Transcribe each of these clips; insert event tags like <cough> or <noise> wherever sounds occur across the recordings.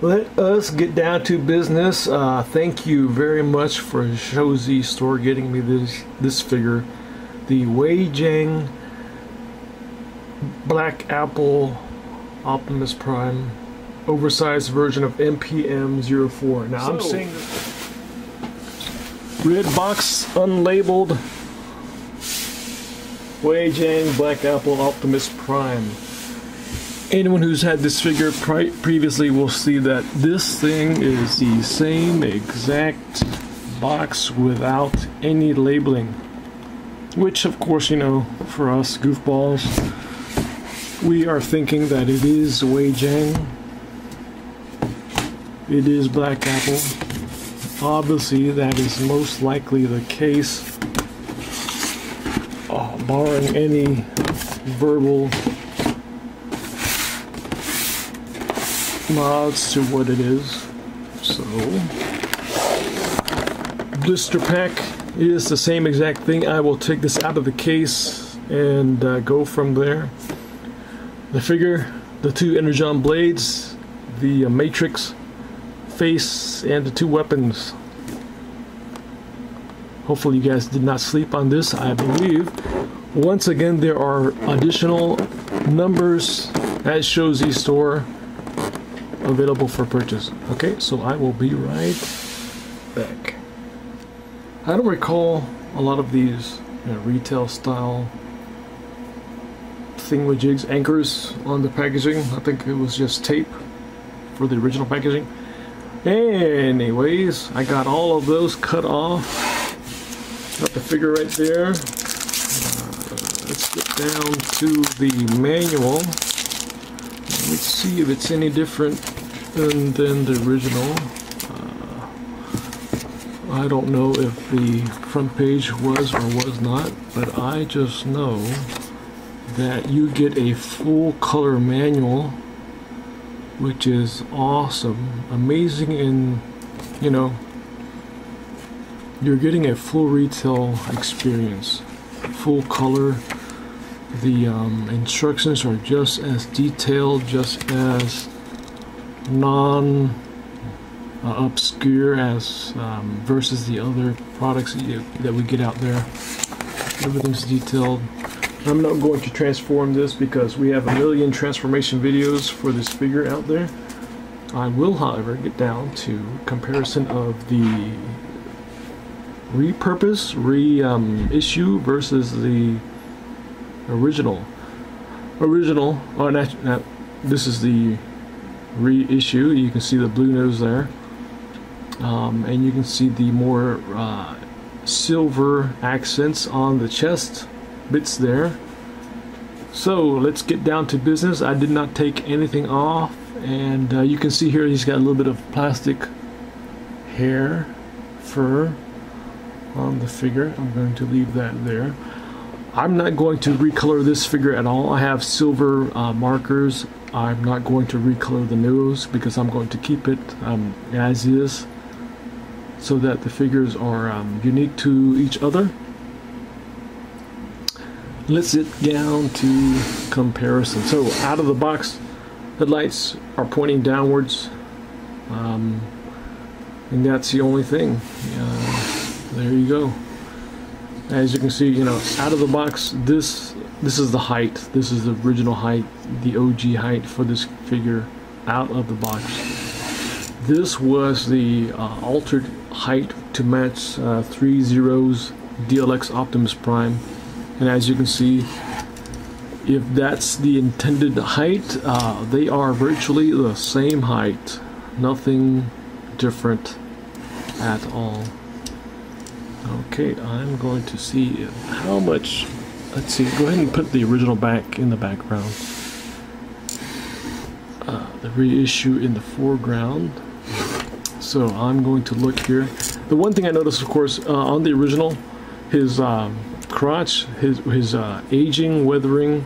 let us get down to business. Uh, thank you very much for ShowZ Store getting me this this figure, the Wei Jiang Black Apple Optimus Prime oversized version of MPM 04. Now so, I'm seeing red box unlabeled Wei Jiang Black Apple Optimus Prime anyone who's had this figure previously will see that this thing is the same exact box without any labeling which of course you know for us goofballs we are thinking that it is Wei it is Black Apple. Obviously that is most likely the case uh, barring any verbal mods to what it is. So, blister pack is the same exact thing. I will take this out of the case and uh, go from there. The figure, the two Energon blades, the uh, Matrix face, and the two weapons. Hopefully you guys did not sleep on this, I believe. Once again, there are additional numbers at ShowZ Store available for purchase. Okay, so I will be right back. I don't recall a lot of these you know, retail style thingamajigs, anchors on the packaging. I think it was just tape for the original packaging. Anyways, I got all of those cut off. Got the figure right there. Uh, let's get down to the manual. Let's see if it's any different than, then the original. Uh, I don't know if the front page was or was not, but I just know that you get a full color manual which is awesome amazing in you know you're getting a full retail experience full color the um, instructions are just as detailed just as non uh, obscure as um, versus the other products that, you, that we get out there. Everything's detailed. I'm not going to transform this because we have a million transformation videos for this figure out there. I will, however, get down to comparison of the repurpose, reissue um, issue versus the original. Original, oh, not, not, this is the reissue. You can see the blue nose there. Um, and you can see the more uh, silver accents on the chest bits there. So let's get down to business. I did not take anything off and uh, you can see here he's got a little bit of plastic hair fur on the figure. I'm going to leave that there. I'm not going to recolor this figure at all. I have silver uh, markers I'm not going to recolor the nose because I'm going to keep it um, as is so that the figures are um, unique to each other. Let's get down to comparison. So out of the box, headlights are pointing downwards um, and that's the only thing. Uh, there you go. As you can see, you know, out of the box, this this is the height. This is the original height, the OG height for this figure out of the box. This was the uh, altered height to match uh, Threezero's DLX Optimus Prime. And as you can see, if that's the intended height, uh, they are virtually the same height. Nothing different at all. Okay, I'm going to see how much Let's see, go ahead and put the original back in the background. Uh, the reissue in the foreground. So I'm going to look here. The one thing I noticed, of course, uh, on the original, his um, crotch, his, his uh, aging, weathering,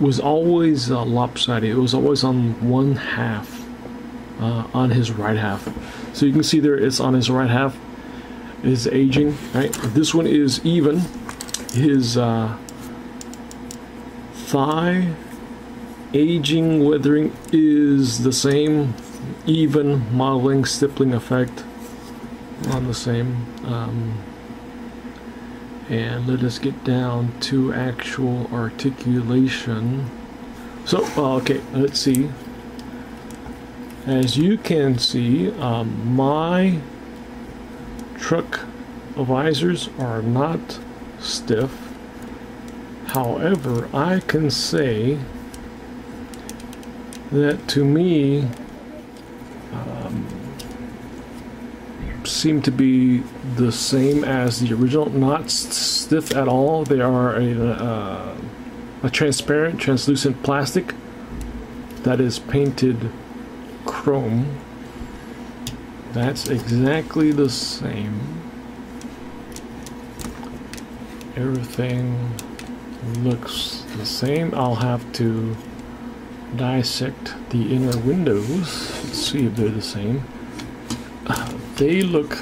was always uh, lopsided. It was always on one half, uh, on his right half. So you can see there it's on his right half, is aging, right? This one is even, his uh, thigh aging weathering is the same even modeling stippling effect on the same. Um, and let us get down to actual articulation. So, okay, let's see. As you can see, um, my truck visors are not stiff. However, I can say that to me um, seem to be the same as the original, not stiff at all. They are a, uh, a transparent, translucent plastic that is painted chrome. That's exactly the same. Everything looks the same. I'll have to dissect the inner windows, see if they're the same. Uh, <sighs> they look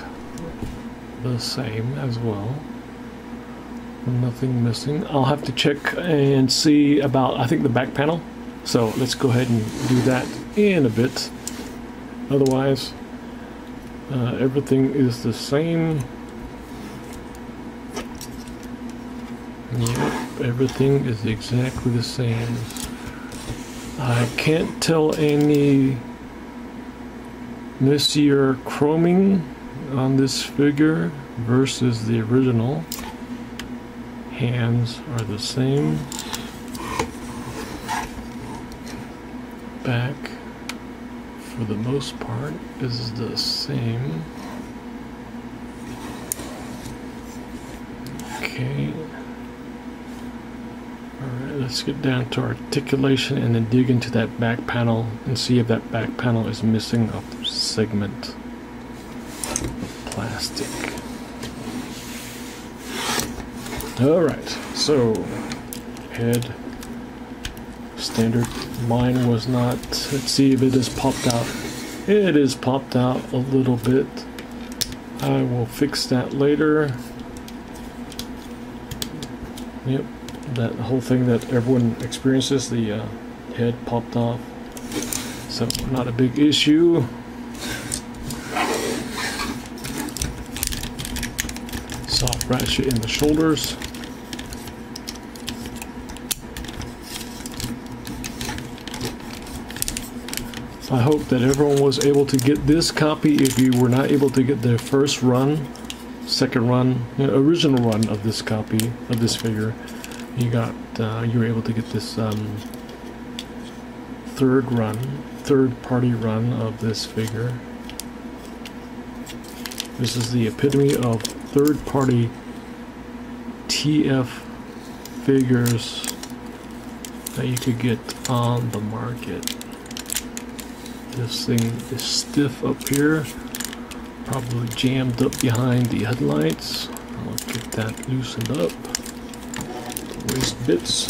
the same as well. Nothing missing. I'll have to check and see about, I think, the back panel. So let's go ahead and do that in a bit. Otherwise, uh, everything is the same. Yep, everything is exactly the same. I can't tell any messier chroming on this figure versus the original. Hands are the same. Back, for the most part, is the same. Okay. Alright, let's get down to articulation and then dig into that back panel and see if that back panel is missing a segment of plastic. Alright, so head standard. Mine was not. Let's see if it is popped out. It is popped out a little bit. I will fix that later. Yep, that whole thing that everyone experiences, the uh, head popped off. So not a big issue. Soft ratchet in the shoulders. I hope that everyone was able to get this copy if you were not able to get the first run, second run, you know, original run of this copy of this figure you got uh, you were able to get this um, third run, third party run of this figure. This is the epitome of third party TF figures that you could get on the market. This thing is stiff up here, probably jammed up behind the headlights. I'll get that loosened up waist bits.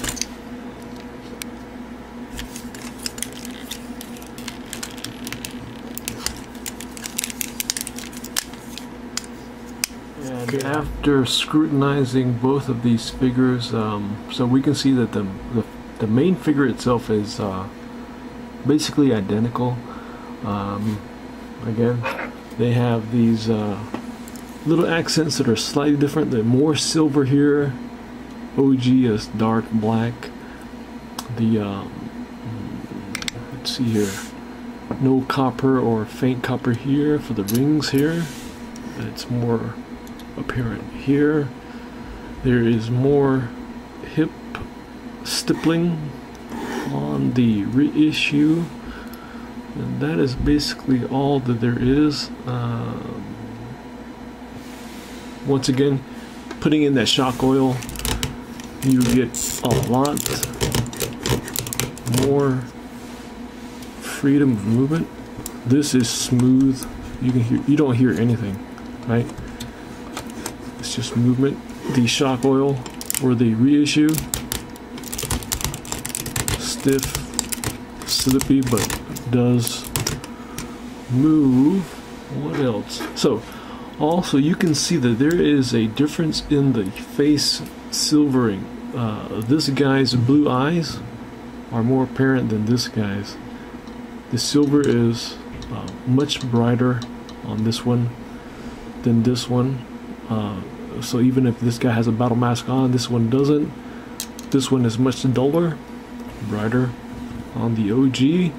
And okay. after scrutinizing both of these figures, um, so we can see that the, the, the main figure itself is uh, basically identical. Um, again, they have these uh, little accents that are slightly different. They're more silver here OG is dark black. The um, let's see here, no copper or faint copper here for the rings here. It's more apparent here. There is more hip stippling on the reissue. And that is basically all that there is. Um, once again, putting in that shock oil you get a lot more freedom of movement. This is smooth. You can hear you don't hear anything, right? It's just movement. The shock oil or the reissue stiff, slippy, but does move. What else? So also you can see that there is a difference in the face silvering uh, this guy's blue eyes are more apparent than this guy's. The silver is uh, much brighter on this one than this one. Uh, so even if this guy has a battle mask on, this one doesn't. This one is much duller, brighter on the OG.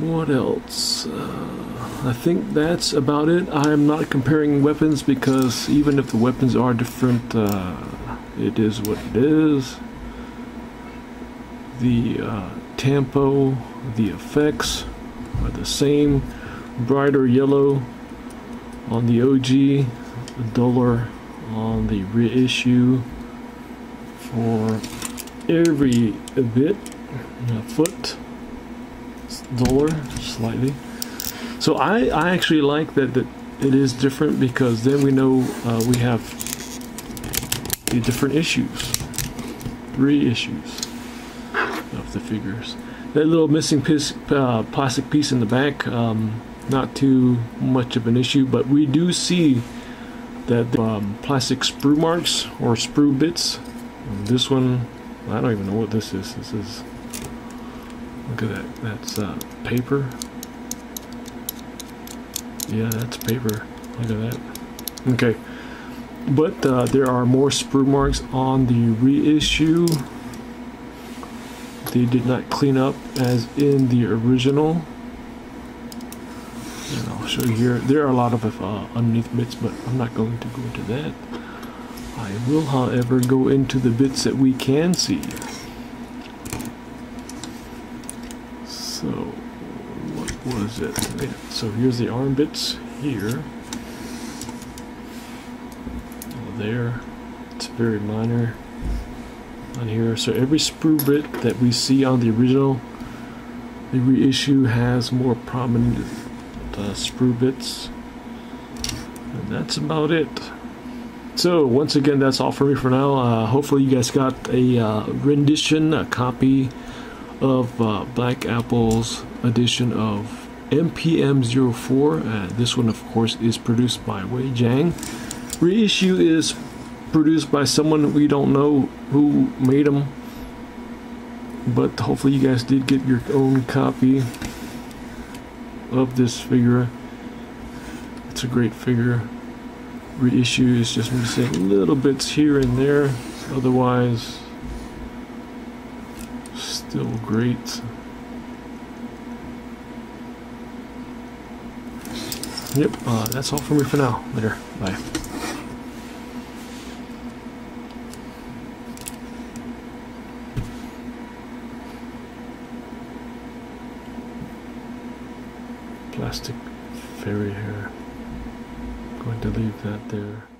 What else? Uh, I think that's about it. I am not comparing weapons because even if the weapons are different, uh, it is what it is. The uh, tempo, the effects are the same. Brighter yellow on the OG, duller on the reissue for every bit, a foot, it's duller slightly. So I, I actually like that, that it is different because then we know uh, we have the different issues, three issues of the figures. That little missing piece, uh, plastic piece in the back, um, not too much of an issue, but we do see that the, um, plastic sprue marks or sprue bits. This one, I don't even know what this is. This is, look at that, that's uh, paper. Yeah, that's paper. Look at that. Okay, but uh, there are more sprue marks on the reissue. They did not clean up as in the original. And I'll show you here. There are a lot of uh, underneath bits, but I'm not going to go into that. I will, however, go into the bits that we can see. So, what was it? So here's the arm bits here. There, it's very minor on here. So every sprue bit that we see on the original, the reissue has more prominent uh, sprue bits. And that's about it. So once again, that's all for me for now. Uh, hopefully you guys got a uh, rendition, a copy of uh, Black Apple's edition of MPM04. Uh, this one, of course, is produced by Wei Jiang. Reissue is produced by someone we don't know who made them. But hopefully you guys did get your own copy of this figure. It's a great figure. Reissue is just missing little bits here and there. Otherwise, still great. Yep, uh, that's all for me for now. Later. Bye. plastic fairy hair. Going to leave that there.